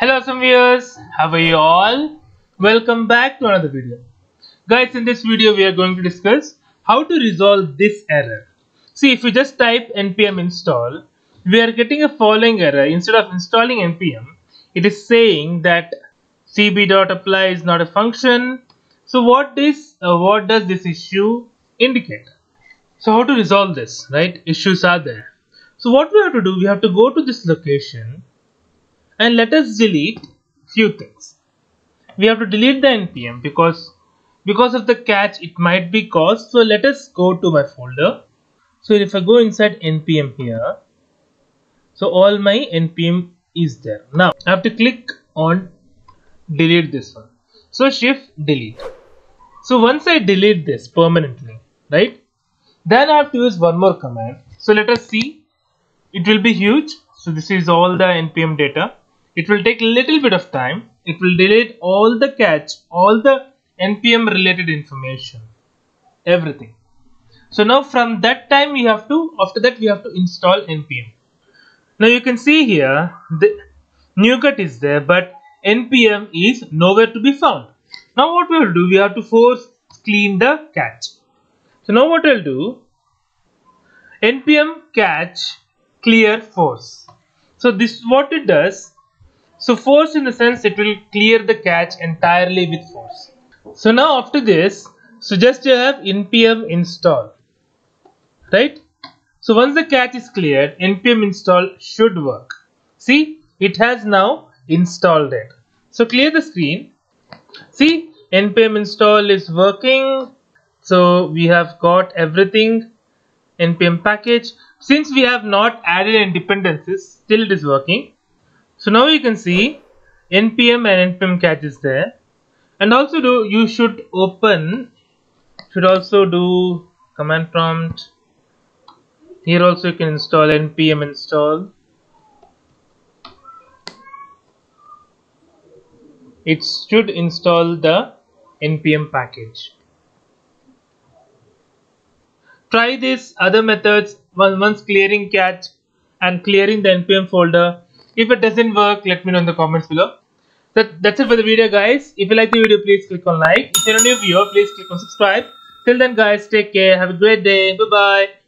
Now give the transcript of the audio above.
Hello some viewers, how are you all? Welcome back to another video. Guys, in this video we are going to discuss how to resolve this error. See, if you just type npm install, we are getting a following error. Instead of installing npm, it is saying that cb.apply is not a function. So what this, uh, what does this issue indicate? So how to resolve this, right? Issues are there. So what we have to do, we have to go to this location and let us delete few things. We have to delete the npm because because of the cache it might be caused. So let us go to my folder. So if I go inside npm here, so all my npm is there. Now I have to click on delete this one. So shift delete. So once I delete this permanently, right? Then I have to use one more command. So let us see. It will be huge. So this is all the npm data it will take a little bit of time. It will delete all the cache all the npm related information. Everything. So now from that time we have to after that we have to install npm now you can see here the NuGet is there but npm is nowhere to be found. Now what we will do we have to force clean the cache. So now what i'll do npm cache clear force. So this what it does so force in the sense it will clear the cache entirely with force. So now after this, so just you have npm install, right? So once the cache is cleared, npm install should work. See, it has now installed it. So clear the screen. See, npm install is working. So we have got everything npm package. Since we have not added any dependencies, still it is working. So now you can see npm and npm cache is there. And also do you should open should also do command prompt. Here also you can install npm install. It should install the npm package. Try this other methods once clearing cache and clearing the npm folder if it doesn't work, let me know in the comments below. That, that's it for the video guys. If you like the video, please click on like. If you're a new viewer, please click on subscribe. Till then guys, take care. Have a great day. Bye-bye.